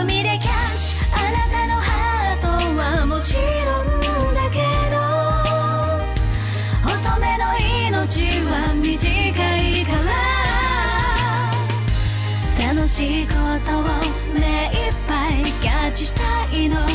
瞳でキャッチ。あなたのハートはもちろんだけど乙女の命は短いから。楽しいことを目いっぱいキャッチしたいの。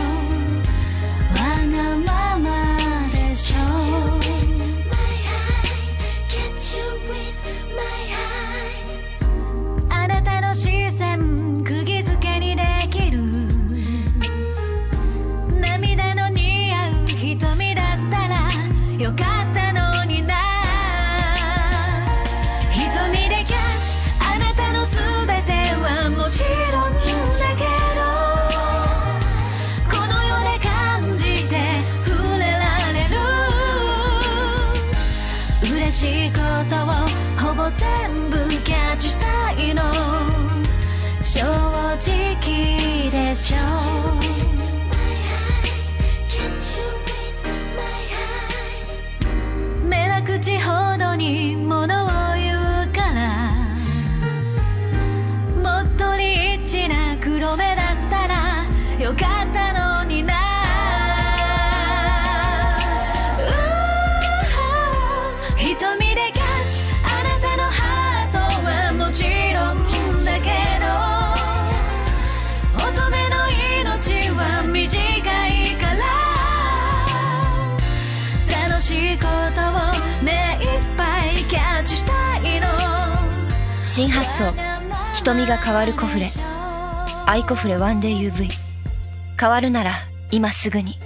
しいことをほぼ全部キャッチしたいの。正直でしょ。Catch you with my eyes 目は口ほどにものを言うから。もっとリッチな黒目だったらよかったな瞳でキャッチ。あなたのハートはもちろんだけど。乙女の命は短いから。楽しいことを目いっぱいキャッチしたいの。新発想。瞳が変わるコフレ。アイコフレワンデー UV 変わるなら今すぐに。